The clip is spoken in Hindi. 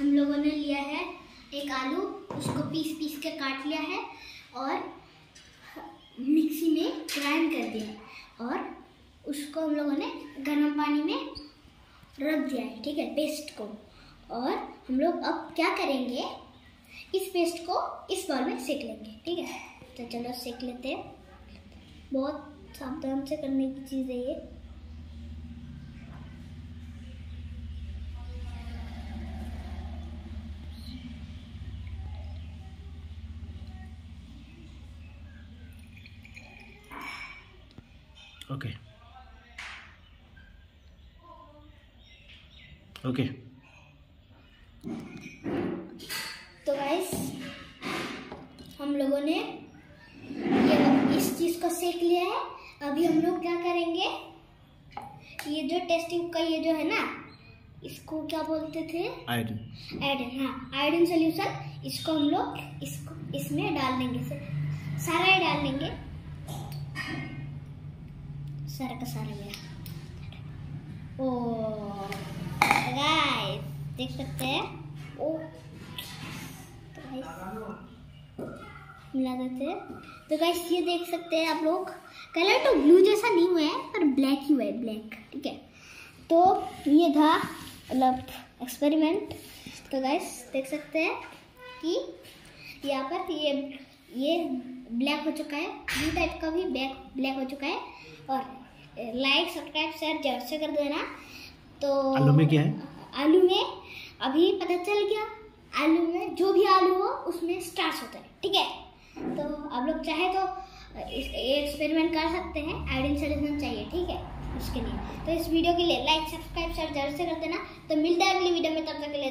हम लोगों ने लिया है एक आलू, उसको पीस पीस के काट लिया है और मिक्सी में ग्राइंड कर दिया और उसको हम लोगों ने गर्म पानी में रख दिया है, ठीक है पेस्ट को। और हम लोग अब क्या करेंगे? इस पेस्ट को इस बार में सेक लेंगे, ठीक है? तो चलो सेक लेते हैं। बहुत सावधान से करने की चीज़ है ये। ओके ओके तो गाइस हम लोगों ने ये इस चीज़ को सेक लिया है। अभी हम लोग क्या करेंगे? ये जो टेस्टिंग का ये जो है ना इसको क्या बोलते थे? आयरन आयोडीन हाँ आयोडीन सोल्यूशन इसको हम लोग इसको इसमें डाल देंगे। सारा ही डाल देंगे। सारा का सारा गया ओ गाइस देख सकते हैं ओ मिला देते हैं तो गाइस ये देख सकते हैं आप लोग. कलर तो ब्लू जैसा नहीं हुआ है, पर ब्लैक ही हुआ है ब्लैक ठीक है? तो ये था मतलब एक्सपेरिमेंट तो गाइस देख सकते हैं कि यहाँ पर ये ये ब्लैक हो चुका है। ब्लू टाइप का भी ब्लैक ब्लैक हो चुका है। और लाइक सब्सक्राइब शेयर ज़रूर से कर देना। तो आलू में क्या है? आलू में अभी पता चल गया आलू में जो भी आलू हो उसमें स्टार्च होता है ठीक है? तो आप लोग चाहे तो एक्सपेरिमेंट कर सकते हैं आयोडीन सोल्यूशन चाहिए ठीक है? उसके लिए। तो इस वीडियो के लिए लाइक सब्सक्राइब शेयर ज़रूर से कर देना। तो मिलता है अगली वीडियो में तब तक के लिए